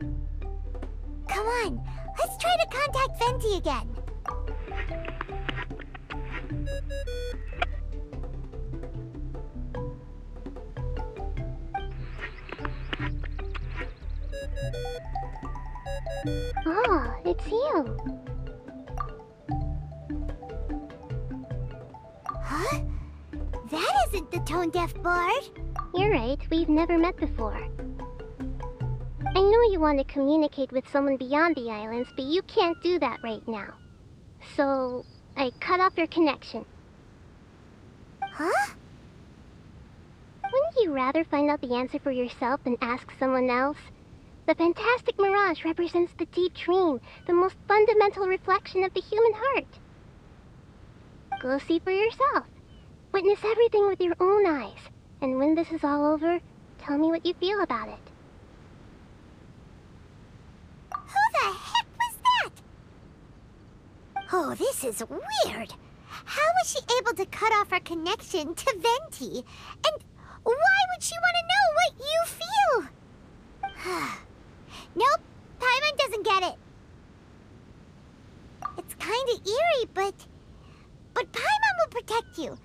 Come on, let's try to contact Venti again. Oh, it's you. Huh? That isn't the tone deaf bard. You're right, we've never met before. I know you want to communicate with someone beyond the islands, but you can't do that right now. So, I cut off your connection. Huh? Wouldn't you rather find out the answer for yourself than ask someone else? The fantastic mirage represents the deep dream, the most fundamental reflection of the human heart. Go see for yourself. Witness everything with your own eyes. And when this is all over, tell me what you feel about it. Who the heck was that? Oh, this is weird. How was she able to cut off her connection to Venti? And why would she want to know what you feel? nope, Paimon doesn't get it. It's kind of eerie, but... But Paimon will protect you.